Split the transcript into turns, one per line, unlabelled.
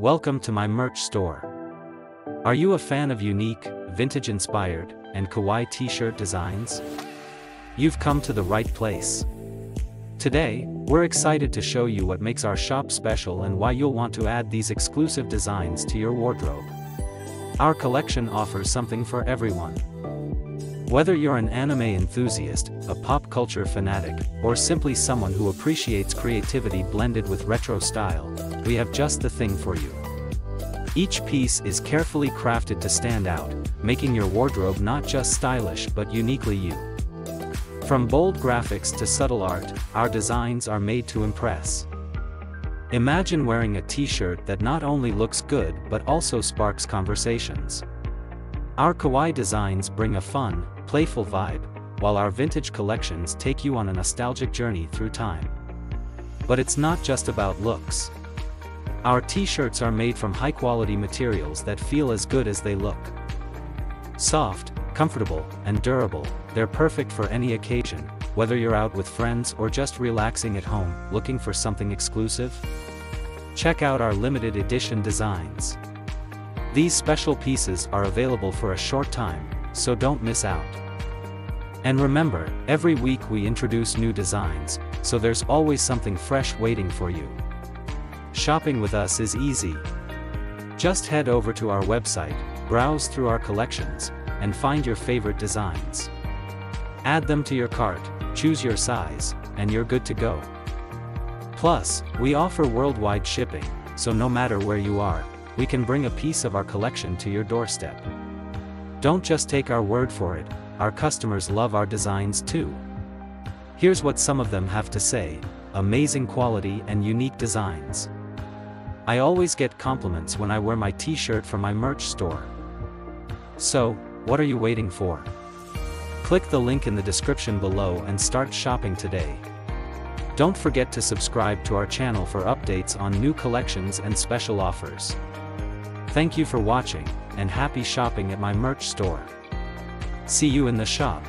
Welcome to my merch store. Are you a fan of unique, vintage-inspired, and kawaii t-shirt designs? You've come to the right place. Today, we're excited to show you what makes our shop special and why you'll want to add these exclusive designs to your wardrobe. Our collection offers something for everyone. Whether you're an anime enthusiast, a pop culture fanatic, or simply someone who appreciates creativity blended with retro style, we have just the thing for you. Each piece is carefully crafted to stand out, making your wardrobe not just stylish but uniquely you. From bold graphics to subtle art, our designs are made to impress. Imagine wearing a t-shirt that not only looks good but also sparks conversations. Our kawaii designs bring a fun, playful vibe, while our vintage collections take you on a nostalgic journey through time. But it's not just about looks. Our t-shirts are made from high-quality materials that feel as good as they look. Soft, comfortable, and durable, they're perfect for any occasion, whether you're out with friends or just relaxing at home, looking for something exclusive? Check out our limited edition designs. These special pieces are available for a short time, so don't miss out. And remember, every week we introduce new designs, so there's always something fresh waiting for you. Shopping with us is easy. Just head over to our website, browse through our collections, and find your favorite designs. Add them to your cart, choose your size, and you're good to go. Plus, we offer worldwide shipping, so no matter where you are, we can bring a piece of our collection to your doorstep. Don't just take our word for it, our customers love our designs too. Here's what some of them have to say, amazing quality and unique designs. I always get compliments when I wear my t-shirt from my merch store. So, what are you waiting for? Click the link in the description below and start shopping today. Don't forget to subscribe to our channel for updates on new collections and special offers. Thank you for watching, and happy shopping at my merch store. See you in the shop.